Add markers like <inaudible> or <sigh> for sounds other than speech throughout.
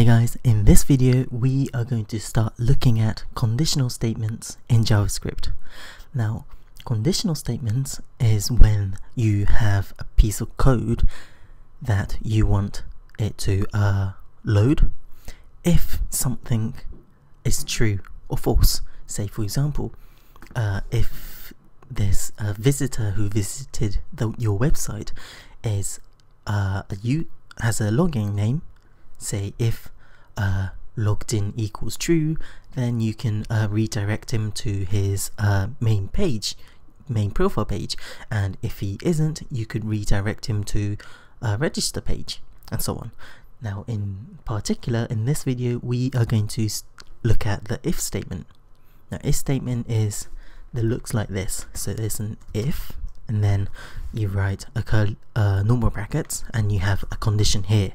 Hey guys, in this video we are going to start looking at conditional statements in JavaScript. Now, conditional statements is when you have a piece of code that you want it to uh, load if something is true or false. Say for example, uh, if this a visitor who visited the, your website is uh, you has a login name say if uh, logged in equals true, then you can uh, redirect him to his uh, main page, main profile page. And if he isn't, you could redirect him to a register page and so on. Now, in particular, in this video, we are going to look at the if statement. Now, if statement is that looks like this. So there's an if, and then you write a curl, uh, normal brackets, and you have a condition here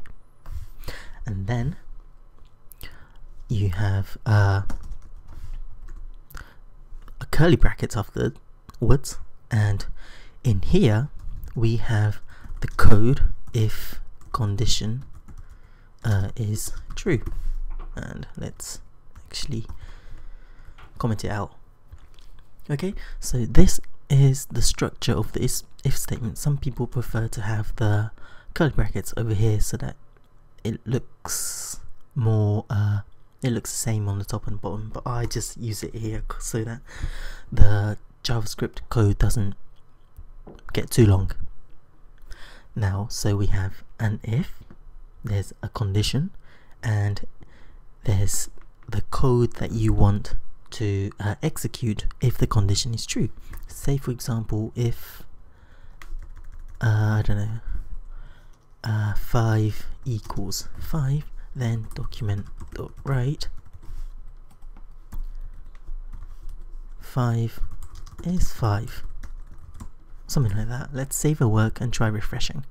and then you have uh, a curly brackets afterwards and in here we have the code if condition uh, is true. And let's actually comment it out. Okay so this is the structure of this if statement. Some people prefer to have the curly brackets over here so that it looks more uh, it looks the same on the top and bottom but I just use it here so that the JavaScript code doesn't get too long. Now so we have an if there's a condition and there's the code that you want to uh, execute if the condition is true. Say for example if uh, I don't know uh, 5 equals 5 then document dot write 5 is 5 something like that. Let's save the work and try refreshing.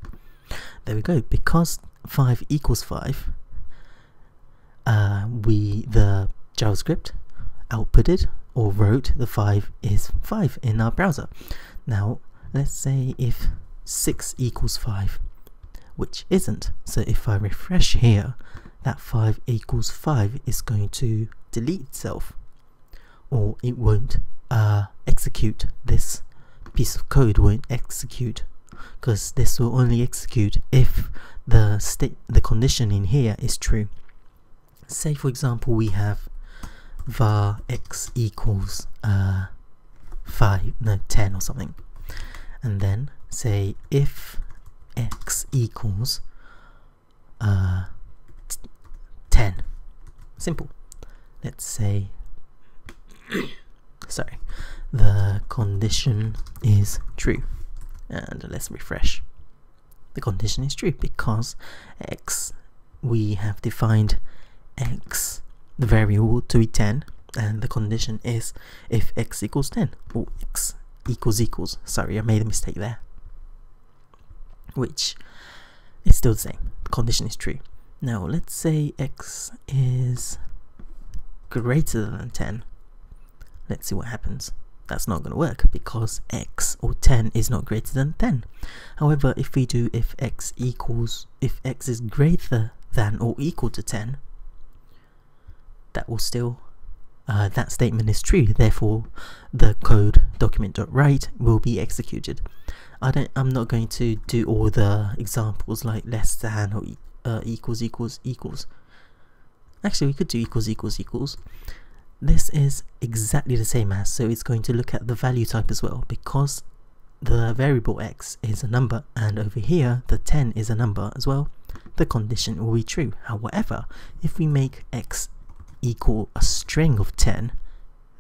There we go. Because 5 equals 5 uh, we the JavaScript outputted or wrote the 5 is 5 in our browser. Now let's say if 6 equals 5 which isn't. So if I refresh here, that 5 equals 5 is going to delete itself. Or it won't uh, execute this piece of code won't execute. Because this will only execute if the state the condition in here is true. Say for example we have var x equals uh, 5 no 10 or something. And then say if x equals uh, 10. Simple. Let's say, <coughs> sorry, the condition is true. And let's refresh. The condition is true because x, we have defined x, the variable to be 10, and the condition is if x equals 10, or x equals equals. Sorry, I made a mistake there which is still the same. The condition is true. Now let's say x is greater than 10. Let's see what happens. That's not going to work because x or 10 is not greater than 10. However, if we do if x equals, if x is greater than or equal to 10, that will still, uh, that statement is true. Therefore, the code document.write will be executed. I don't. I'm not going to do all the examples like less than or uh, equals equals equals. Actually, we could do equals equals equals. This is exactly the same as, so it's going to look at the value type as well because the variable x is a number and over here the 10 is a number as well. The condition will be true. However, if we make x equal a string of 10,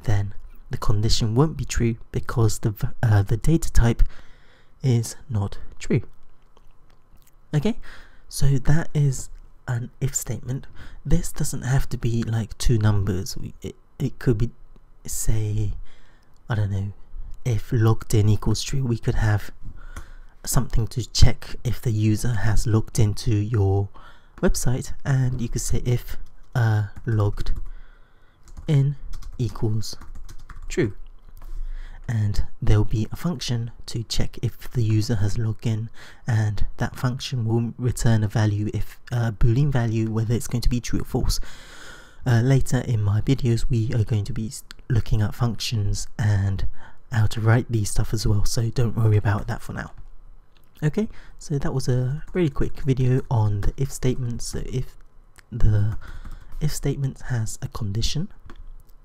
then the condition won't be true because the uh, the data type is not true. Okay, so that is an if statement. This doesn't have to be like two numbers. It, it could be, say, I don't know, if logged in equals true, we could have something to check if the user has logged into your website and you could say if uh, logged in equals true. And there'll be a function to check if the user has logged in and that function will return a value if a boolean value whether it's going to be true or false. Uh, later in my videos we are going to be looking at functions and how to write these stuff as well so don't worry about that for now. Okay so that was a very quick video on the if statement so if the if statement has a condition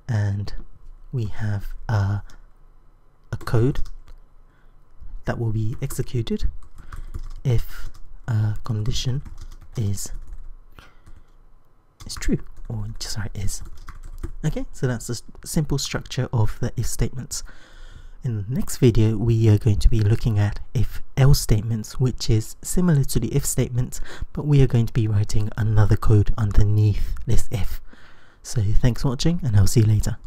and we have a a code that will be executed if a condition is is true or sorry is. Okay so that's the simple structure of the if statements in the next video we are going to be looking at if else statements which is similar to the if statement but we are going to be writing another code underneath this if. So thanks for watching and I'll see you later